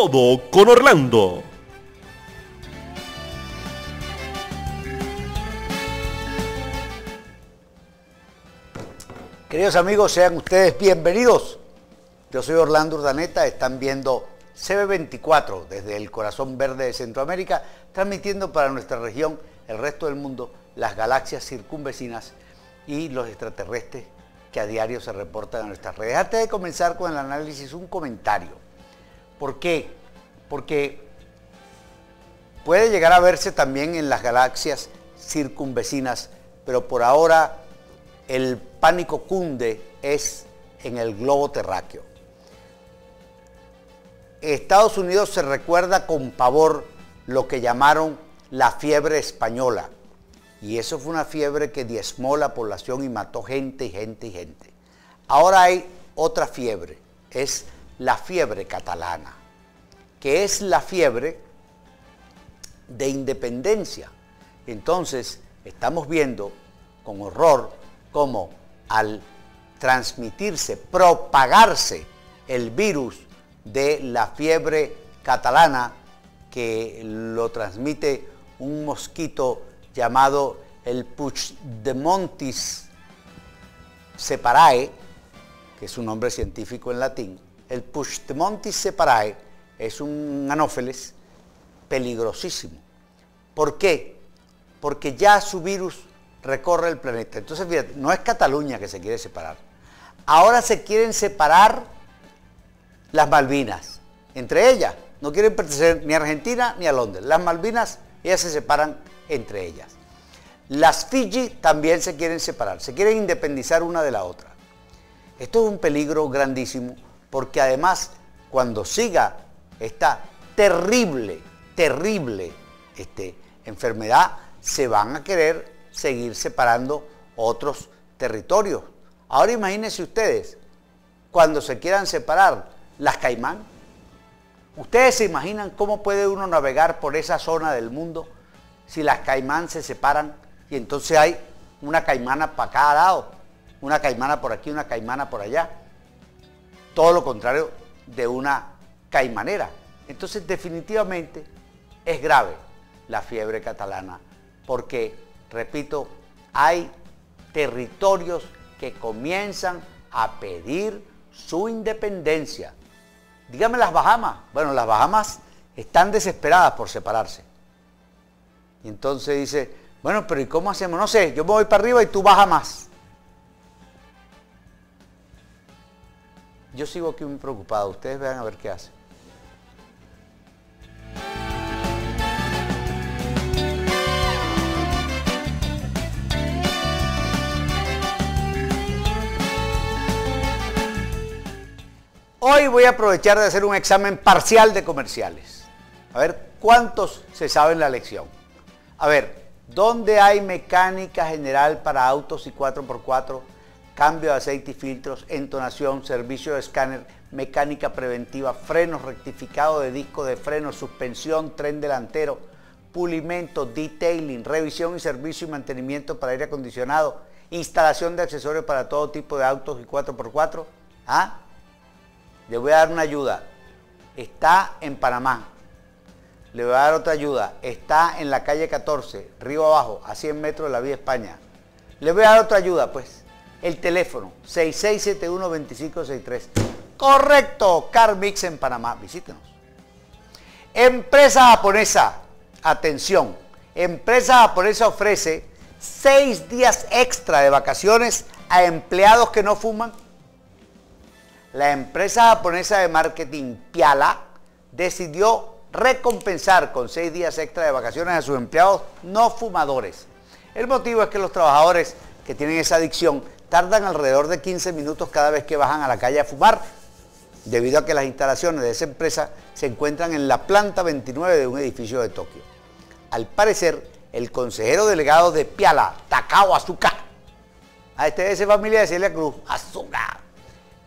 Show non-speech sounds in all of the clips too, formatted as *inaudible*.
todo con Orlando. Queridos amigos, sean ustedes bienvenidos. Yo soy Orlando Urdaneta, están viendo CB24 desde el corazón verde de Centroamérica, transmitiendo para nuestra región, el resto del mundo, las galaxias circunvecinas y los extraterrestres que a diario se reportan en nuestras redes. Antes de comenzar con el análisis, un comentario. ¿Por qué? Porque puede llegar a verse también en las galaxias circunvecinas, pero por ahora el pánico cunde es en el globo terráqueo. Estados Unidos se recuerda con pavor lo que llamaron la fiebre española. Y eso fue una fiebre que diezmó la población y mató gente y gente y gente. Ahora hay otra fiebre, es la fiebre catalana, que es la fiebre de independencia. Entonces, estamos viendo con horror cómo al transmitirse, propagarse el virus de la fiebre catalana que lo transmite un mosquito llamado el Puigdemontis separae, que es un nombre científico en latín. El Puigdemontis separae es un anófeles peligrosísimo. ¿Por qué? Porque ya su virus recorre el planeta. Entonces, fíjate, no es Cataluña que se quiere separar. Ahora se quieren separar las Malvinas. Entre ellas, no quieren pertenecer ni a Argentina ni a Londres. Las Malvinas, ellas se separan entre ellas. Las Fiji también se quieren separar, se quieren independizar una de la otra. Esto es un peligro grandísimo porque además cuando siga esta terrible, terrible este, enfermedad, se van a querer seguir separando otros territorios. Ahora imagínense ustedes, cuando se quieran separar las Caimán, ¿ustedes se imaginan cómo puede uno navegar por esa zona del mundo si las Caimán se separan y entonces hay una caimana para cada lado, una caimana por aquí, una caimana por allá? Todo lo contrario de una caimanera. Entonces definitivamente es grave la fiebre catalana porque repito, hay territorios que comienzan a pedir su independencia. Dígame las Bahamas. Bueno, las Bahamas están desesperadas por separarse. Y entonces dice, bueno, pero ¿y cómo hacemos? No sé, yo me voy para arriba y tú bajas más. Yo sigo aquí muy preocupado. Ustedes vean a ver qué hacen. Hoy voy a aprovechar de hacer un examen parcial de comerciales. A ver, ¿cuántos se saben la lección? A ver, ¿dónde hay mecánica general para autos y 4x4? Cambio de aceite y filtros, entonación, servicio de escáner, mecánica preventiva, frenos, rectificado de disco de freno, suspensión, tren delantero, pulimento, detailing, revisión y servicio y mantenimiento para aire acondicionado, instalación de accesorios para todo tipo de autos y 4x4. ¿Ah? Le voy a dar una ayuda. Está en Panamá. Le voy a dar otra ayuda. Está en la calle 14, Río Abajo, a 100 metros de la vía España. Le voy a dar otra ayuda, pues. El teléfono, 6671-2563. Correcto, CarMix en Panamá. Visítenos. Empresa japonesa, atención. Empresa japonesa ofrece seis días extra de vacaciones a empleados que no fuman la empresa japonesa de marketing Piala decidió recompensar con seis días extra de vacaciones a sus empleados no fumadores. El motivo es que los trabajadores que tienen esa adicción tardan alrededor de 15 minutos cada vez que bajan a la calle a fumar, debido a que las instalaciones de esa empresa se encuentran en la planta 29 de un edificio de Tokio. Al parecer, el consejero delegado de Piala, Takao Azuka, a este de esa familia de Celia Cruz, Azuka,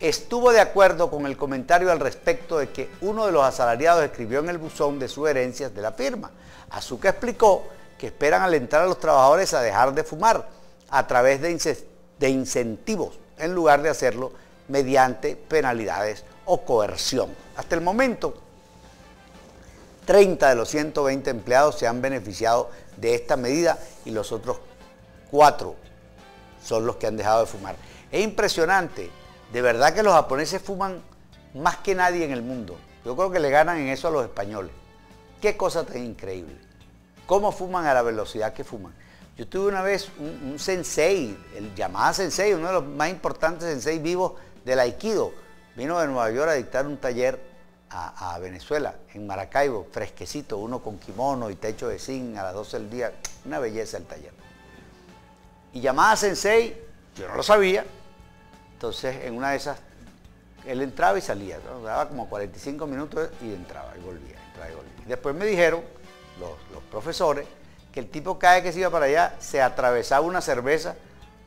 estuvo de acuerdo con el comentario al respecto de que uno de los asalariados escribió en el buzón de sugerencias de la firma. Azuka explicó que esperan alentar a los trabajadores a dejar de fumar a través de, de incentivos en lugar de hacerlo mediante penalidades o coerción. Hasta el momento, 30 de los 120 empleados se han beneficiado de esta medida y los otros 4 son los que han dejado de fumar. Es impresionante, de verdad que los japoneses fuman más que nadie en el mundo. Yo creo que le ganan en eso a los españoles. Qué cosa tan increíble. ¿Cómo fuman a la velocidad que fuman? Yo tuve una vez un, sensei, el Yamaha Sensei, uno de los más importantes sensei vivos del Aikido. Vino de Nueva York a dictar un taller a, Venezuela, en Maracaibo, fresquecito, uno con kimono y techo de zinc a las 12 del día. Una belleza el taller. Y Yamaha Sensei, yo no lo sabía. Entonces, en una de esas, él entraba y salía. Daba como 45 minutos y entraba y volvía, entraba y volvía. Y después me dijeron los, profesores que el tipo cada vez que se iba para allá se atravesaba una cerveza.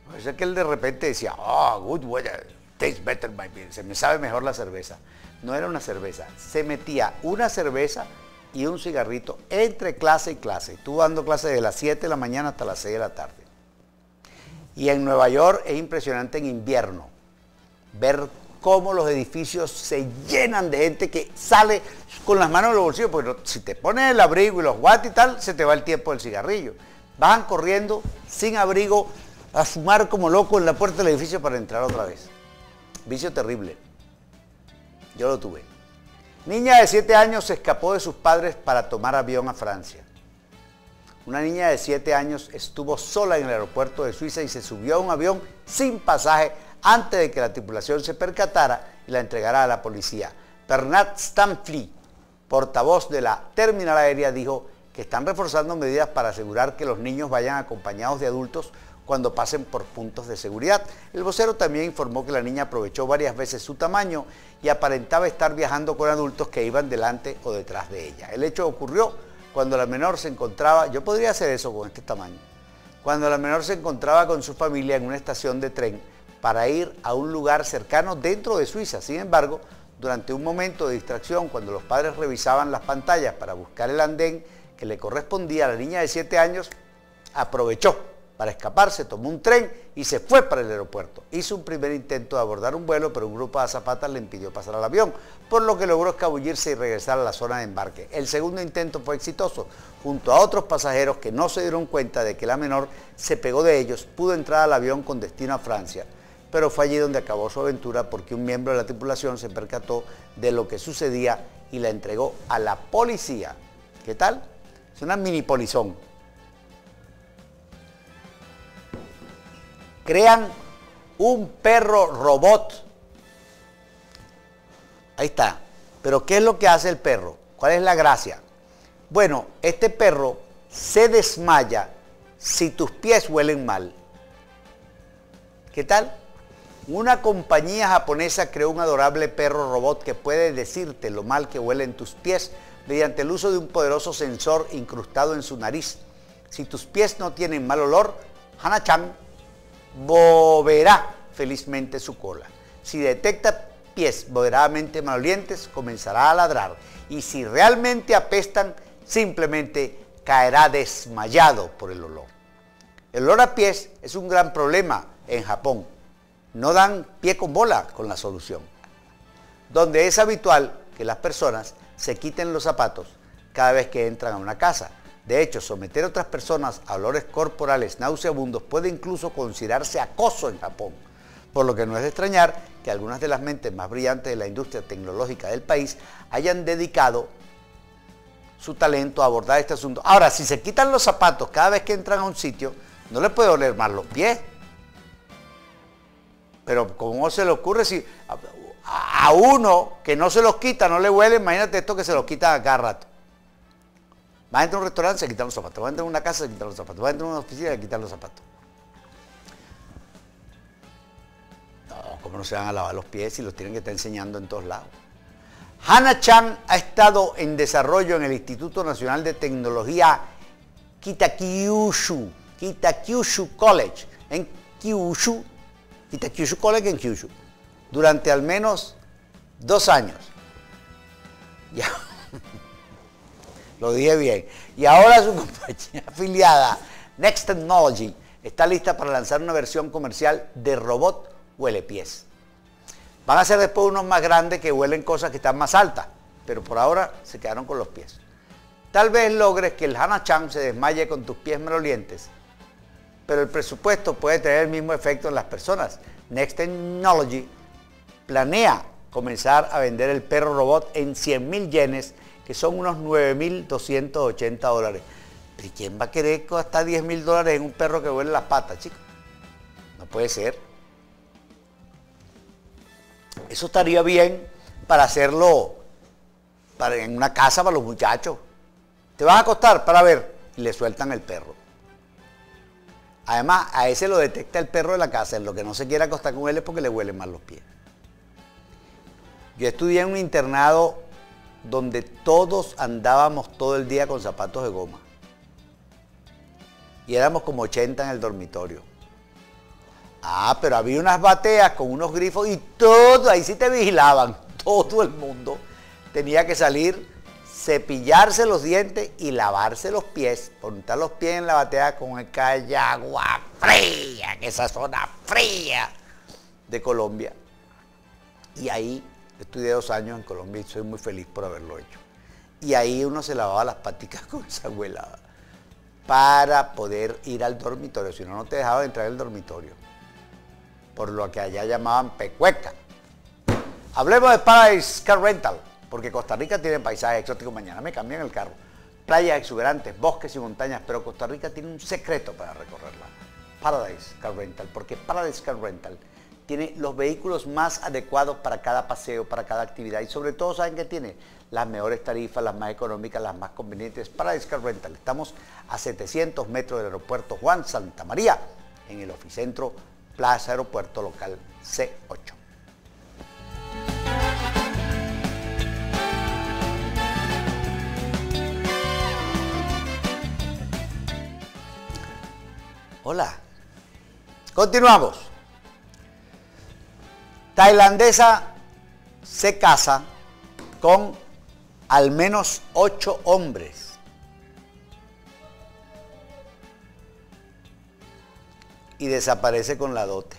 Por que él de repente decía, oh, good, tastes better my beer. Se me sabe mejor la cerveza. No era una cerveza, se metía una cerveza y un cigarrito entre clase y clase. Estuvo dando clase de las 7 de la mañana hasta las 6 de la tarde. Y en Nueva York es impresionante en invierno ver cómo los edificios se llenan de gente que sale con las manos en los bolsillos, porque si te pones el abrigo y los guantes y tal, se te va el tiempo del cigarrillo. Bajan corriendo sin abrigo a fumar como loco en la puerta del edificio para entrar otra vez. Vicio terrible. Yo lo tuve. Niña de 7 años se escapó de sus padres para tomar avión a Francia. Una niña de 7 años estuvo sola en el aeropuerto de Suiza y se subió a un avión sin pasaje antes de que la tripulación se percatara y la entregara a la policía. Bernard Stanfly, portavoz de la terminal aérea, dijo que están reforzando medidas para asegurar que los niños vayan acompañados de adultos cuando pasen por puntos de seguridad. El vocero también informó que la niña aprovechó varias veces su tamaño y aparentaba estar viajando con adultos que iban delante o detrás de ella. El hecho ocurrió cuando la menor se encontraba, yo podría hacer eso con este tamaño, cuando la menor se encontraba con su familia en una estación de tren para ir a un lugar cercano dentro de Suiza. Sin embargo, durante un momento de distracción, cuando los padres revisaban las pantallas para buscar el andén que le correspondía a la niña de 7 años, aprovechó para escaparse, tomó un tren y se fue para el aeropuerto. Hizo un primer intento de abordar un vuelo, pero un grupo de azafatas le impidió pasar al avión, por lo que logró escabullirse y regresar a la zona de embarque. El segundo intento fue exitoso. Junto a otros pasajeros que no se dieron cuenta de que la menor se pegó de ellos, pudo entrar al avión con destino a Francia pero fue allí donde acabó su aventura porque un miembro de la tripulación se percató de lo que sucedía y la entregó a la policía. ¿Qué tal? Es una mini polizón. Crean un perro robot. Ahí está. Pero ¿qué es lo que hace el perro? ¿Cuál es la gracia? Bueno, este perro se desmaya si tus pies huelen mal. ¿Qué tal? Una compañía japonesa creó un adorable perro robot que puede decirte lo mal que huelen tus pies mediante el uso de un poderoso sensor incrustado en su nariz. Si tus pies no tienen mal olor, Hana-chan moverá felizmente su cola. Si detecta pies moderadamente malolientes, comenzará a ladrar. Y si realmente apestan, simplemente caerá desmayado por el olor. El olor a pies es un gran problema en Japón no dan pie con bola con la solución. Donde es habitual que las personas se quiten los zapatos cada vez que entran a una casa. De hecho, someter a otras personas a olores corporales nauseabundos puede incluso considerarse acoso en Japón, por lo que no es de extrañar que algunas de las mentes más brillantes de la industria tecnológica del país hayan dedicado su talento a abordar este asunto. Ahora, si se quitan los zapatos cada vez que entran a un sitio, no les puede oler más los pies. Pero ¿cómo se le ocurre si a, uno que no se los quita, no le huele, imagínate esto que se los quita a cada rato. Va a entrar a un restaurante, se quitan los zapatos. Va a entrar a una casa, se quitan los zapatos. Va a entrar a una oficina, se quitan los zapatos. No, ¿cómo no se van a lavar los pies y los tienen que estar enseñando en todos lados? Hannah Chan ha estado en desarrollo en el Instituto Nacional de Tecnología Kitakyushu, Kitakyushu College, en Kyushu, Kyushu College en Kyushu durante al menos dos años. Ya. *laughs* Lo dije bien. Y ahora su *laughs* compañía afiliada, Next Technology, está lista para lanzar una versión comercial de robot huele pies. Van a ser después unos más grandes que huelen cosas que están más altas, pero por ahora se quedaron con los pies. Tal vez logres que el Hana-chan se desmaye con tus pies malolientes, pero el presupuesto puede tener el mismo efecto en las personas. Next Technology planea comenzar a vender el perro robot en 100 mil yenes, que son unos 9.280 dólares. ¿Y quién va a querer gastar 10 mil dólares en un perro que huele las patas, chicos? No puede ser. Eso estaría bien para hacerlo para, en una casa para los muchachos. Te vas a acostar para ver y le sueltan el perro. Además, a ese lo detecta el perro de la casa. En lo que no se quiere acostar con él es porque le huelen mal los pies. Yo estudié en un internado donde todos andábamos todo el día con zapatos de goma. Y éramos como 80 en el dormitorio. Ah, pero había unas bateas con unos grifos y todo, ahí sí te vigilaban. *laughs* Todo el mundo tenía que salir, cepillarse los dientes y lavarse los pies, poner los pies en la batea con el calle agua fría, en esa zona fría de Colombia. Y ahí estudié dos años en Colombia y soy muy feliz por haberlo hecho. Y ahí uno se lavaba las paticas *laughs* con esa huelada para poder ir al dormitorio, si no, no te dejaba entrar al dormitorio por lo que allá llamaban pecueca. Hablemos de Paradise Car Rental, porque Costa Rica tiene paisajes exóticos. Mañana me cambian el carro. Playas exuberantes, bosques y montañas, pero Costa Rica tiene un secreto para recorrerla. Paradise Car Rental, porque Paradise Car Rental tiene los vehículos más adecuados para cada paseo, para cada actividad y sobre todo saben que tiene las mejores tarifas, las más económicas, las más convenientes. Paradise Car Rental, estamos a 700 metros del aeropuerto Juan Santa María, en el oficentro Plaza Aeropuerto Local C8. Hola. Continuamos. Tailandesa se casa con al menos ocho hombres y desaparece con la dote.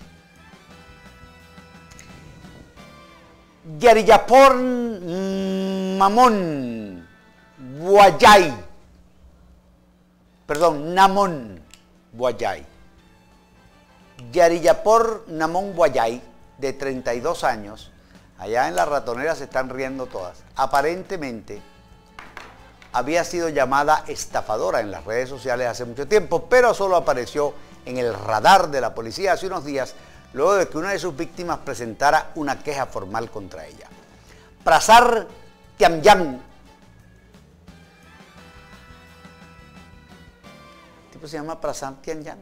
Yariyapor Mamón Guayay. Perdón, Namón Guayay. Yariyapor Namón Guayay, de 32 años, allá en la ratonera se están riendo todas. Aparentemente había sido llamada estafadora en las redes sociales hace mucho tiempo, pero solo apareció en el radar de la policía hace unos días, luego de que una de sus víctimas presentara una queja formal contra ella. Prasar Tiamyang, se llama Prasar Tiamyang,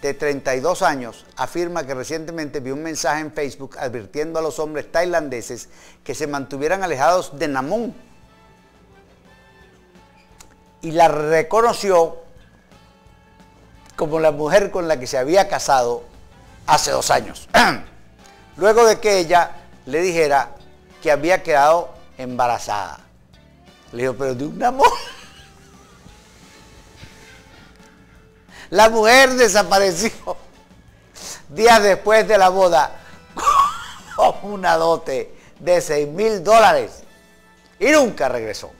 de 32 años, afirma que recientemente vio un mensaje en Facebook advirtiendo a los hombres tailandeses que se mantuvieran alejados de Namón y la reconoció como la mujer con la que se había casado hace dos años. *clears throat* Luego de que ella le dijera que había quedado embarazada. Le dijo, pero de un amor. *laughs* La mujer desapareció días después de la boda *laughs* con una dote de 6 mil dólares y nunca regresó.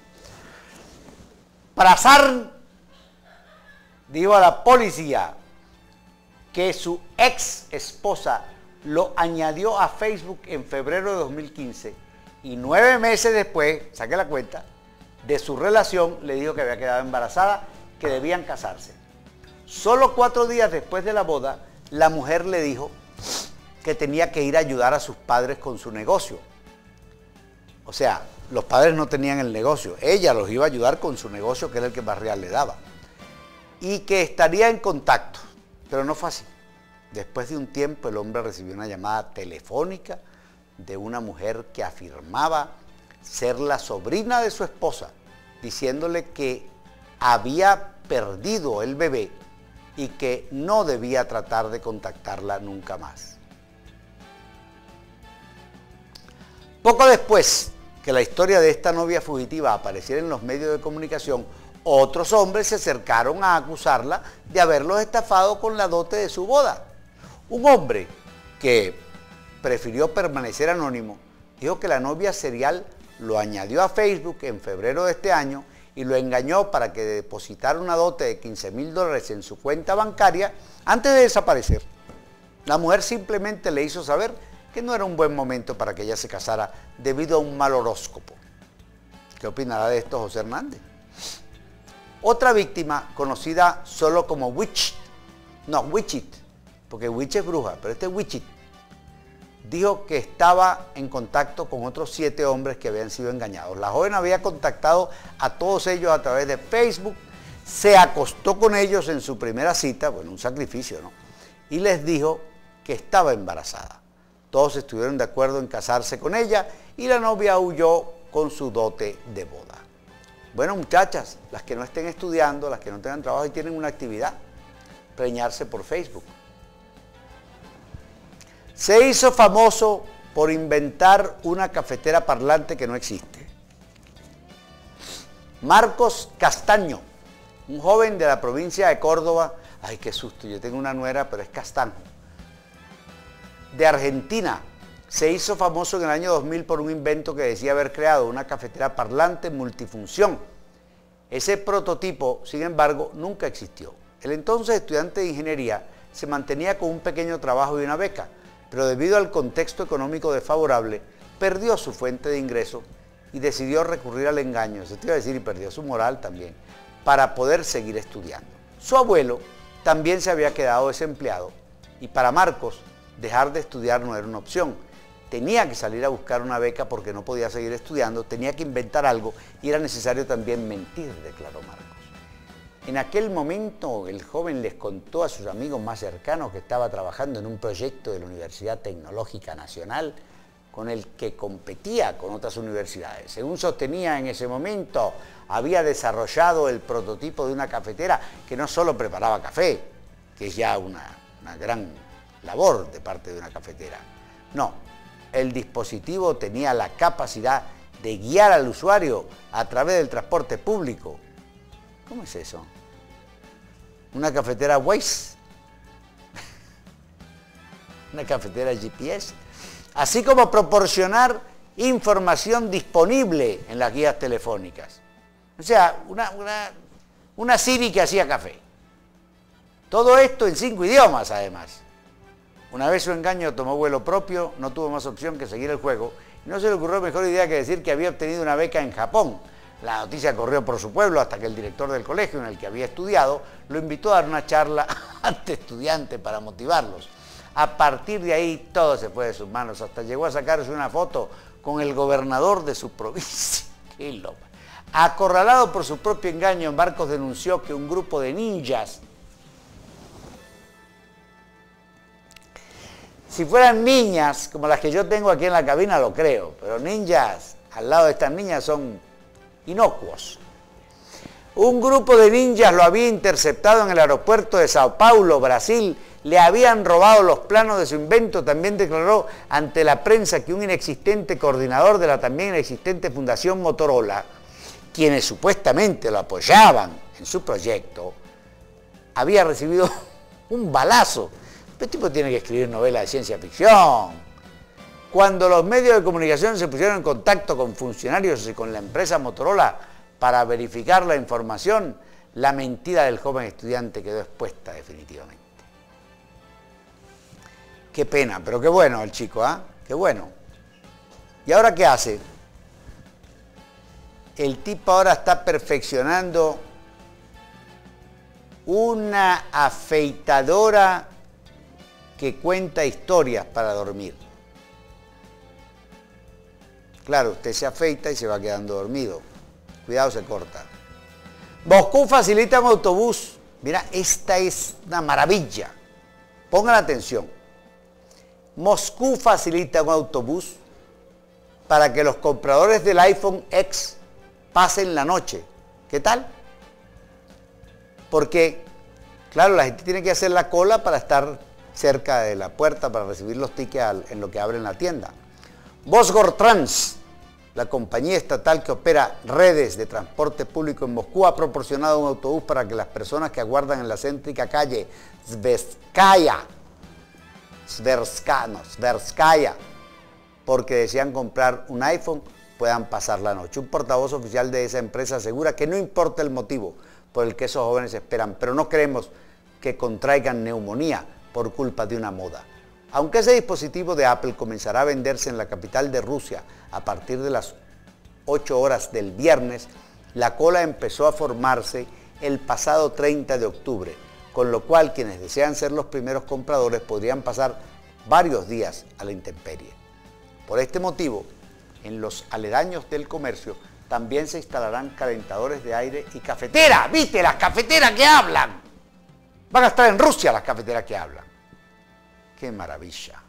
Prazar dijo a la policía que su ex esposa lo añadió a Facebook en febrero de 2015 y nueve meses después, saque la cuenta, de su relación le dijo que había quedado embarazada, que debían casarse. Solo cuatro días después de la boda, la mujer le dijo que tenía que ir a ayudar a sus padres con su negocio. O sea, los padres no tenían el negocio, ella los iba a ayudar con su negocio, que era el que más real le daba y que estaría en contacto, pero no fue así. Después de un tiempo el hombre recibió una llamada telefónica de una mujer que afirmaba ser la sobrina de su esposa, diciéndole que había perdido el bebé y que no debía tratar de contactarla nunca más. Poco después que la historia de esta novia fugitiva apareciera en los medios de comunicación, otros hombres se acercaron a acusarla de haberlos estafado con la dote de su boda. Un hombre que prefirió permanecer anónimo dijo que la novia serial lo añadió a Facebook en febrero de este año y lo engañó para que depositara una dote de 15 mil dólares en su cuenta bancaria antes de desaparecer. La mujer simplemente le hizo saber que no era un buen momento para que ella se casara debido a un mal horóscopo. ¿Qué opinará de esto José Hernández? Otra víctima, conocida solo como Witch, no, Witchit, porque Witch es bruja, pero este Witchit, dijo que estaba en contacto con otros siete hombres que habían sido engañados. La joven había contactado a todos ellos a través de Facebook, se acostó con ellos en su primera cita, bueno, un sacrificio, ¿no? Y les dijo que estaba embarazada. Todos estuvieron de acuerdo en casarse con ella y la novia huyó con su dote de boda. Bueno, muchachas, las que no estén estudiando, las que no tengan trabajo y tienen una actividad, preñarse por Facebook. Se hizo famoso por inventar una cafetera parlante que no existe. Marcos Castaño, un joven de la provincia de Córdoba, ay qué susto, yo tengo una nuera, pero es Castaño, de Argentina, se hizo famoso en el año 2000 por un invento que decía haber creado una cafetera parlante multifunción. Ese prototipo, sin embargo, nunca existió. El entonces estudiante de ingeniería se mantenía con un pequeño trabajo y una beca, pero debido al contexto económico desfavorable, perdió su fuente de ingreso y decidió recurrir al engaño, se te iba a decir, y perdió su moral también, para poder seguir estudiando. Su abuelo también se había quedado desempleado y para Marcos dejar de estudiar no era una opción. Tenía que salir a buscar una beca porque no podía seguir estudiando, tenía que inventar algo y era necesario también mentir, declaró Marcos. En aquel momento el joven les contó a sus amigos más cercanos que estaba trabajando en un proyecto de la Universidad Tecnológica Nacional con el que competía con otras universidades. Según sostenía en ese momento, había desarrollado el prototipo de una cafetera que no solo preparaba café, que es ya una, una gran labor de parte de una cafetera. No, el dispositivo tenía la capacidad de guiar al usuario a través del transporte público ¿Cómo es eso? Una cafetera Waze. *laughs* Una cafetera GPS. Así como proporcionar información disponible en las guías telefónicas. O sea, una, una, Siri que hacía café. Todo esto en cinco idiomas además. Una vez su engaño tomó vuelo propio, no tuvo más opción que seguir el juego no se le ocurrió mejor idea que decir que había obtenido una beca en Japón la noticia corrió por su pueblo hasta que el director del colegio en el que había estudiado lo invitó a dar una charla *laughs* ante estudiantes para motivarlos. A partir de ahí todo se fue de sus manos, hasta llegó a sacarse una foto con el gobernador de su *laughs* provincia. Acorralado por su propio engaño, Marcos denunció que un grupo de ninjas, si fueran niñas como las que yo tengo aquí en la cabina, lo creo, pero ninjas al lado de estas niñas son inocuos. Un grupo de ninjas lo había interceptado en el aeropuerto de Sao Paulo, Brasil. Le habían robado los planos de su invento. También declaró ante la prensa que un inexistente coordinador de la también inexistente Fundación Motorola, quienes supuestamente lo apoyaban en su proyecto, había recibido *laughs* un balazo. Este tipo tiene que escribir novelas de ciencia ficción. Cuando los medios de comunicación se pusieron en contacto con funcionarios y con la empresa Motorola para verificar la información, la mentira del joven estudiante quedó expuesta definitivamente. Qué pena, pero qué bueno el chico, ¿ah? Qué bueno. ¿Y ahora qué hace? El tipo ahora está perfeccionando una afeitadora que cuenta historias para dormir. Claro, usted se afeita y se va quedando dormido. Cuidado, se corta. Moscú facilita un autobús. Mira, esta es una maravilla. Pongan atención. Moscú facilita un autobús para que los compradores del iPhone X pasen la noche. ¿Qué tal? Porque, claro, la gente tiene que hacer la cola para estar cerca de la puerta para recibir los tickets en lo que abren la tienda. Trans, la compañía estatal que opera redes de transporte público en Moscú, ha proporcionado un autobús para que las personas que aguardan en la céntrica calle Sverskaya, Sverskaya, porque desean comprar un iPhone, puedan pasar la noche. Un portavoz oficial de esa empresa asegura que no importa el motivo por el que esos jóvenes esperan, pero no queremos que contraigan neumonía por culpa de una moda. Aunque ese dispositivo de Apple comenzará a venderse en la capital de Rusia a partir de las 8 horas del viernes, la cola empezó a formarse el pasado 30 de octubre, con lo cual quienes desean ser los primeros compradores podrían pasar varios días a la intemperie. Por este motivo, en los aledaños del comercio también se instalarán calentadores de aire y cafeteras. ¿Viste? Las cafeteras que hablan. Van a estar en Rusia las cafeteras que hablan. ¡Qué maravilla!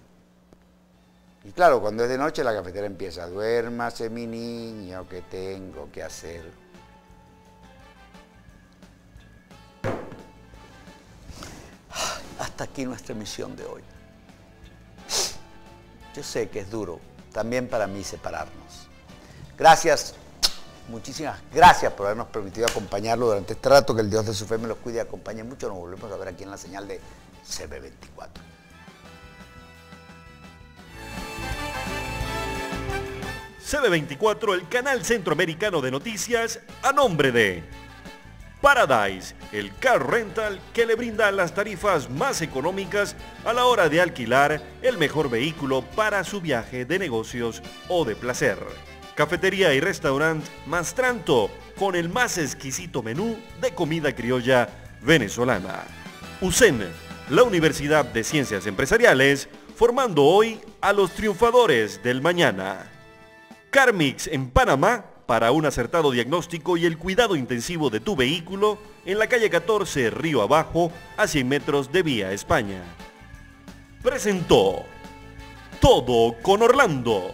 Y claro, cuando es de noche la cafetera empieza, duérmase mi niño, que tengo que hacer. Hasta aquí nuestra emisión de hoy. Yo sé que es duro también para mí separarnos. Gracias, muchísimas gracias por habernos permitido acompañarlo durante este rato, que el Dios de su fe me los cuide y acompañe mucho. Nos volvemos a ver aquí en la señal de CB24. CB24, el canal centroamericano de noticias, a nombre de Paradise, el car rental que le brinda las tarifas más económicas a la hora de alquilar el mejor vehículo para su viaje de negocios o de placer. Cafetería y restaurante Mastranto con el más exquisito menú de comida criolla venezolana. USEN, la Universidad de Ciencias Empresariales, formando hoy a los triunfadores del mañana. Carmix en Panamá para un acertado diagnóstico y el cuidado intensivo de tu vehículo en la calle 14 Río Abajo a 100 metros de Vía España. Presentó Todo con Orlando.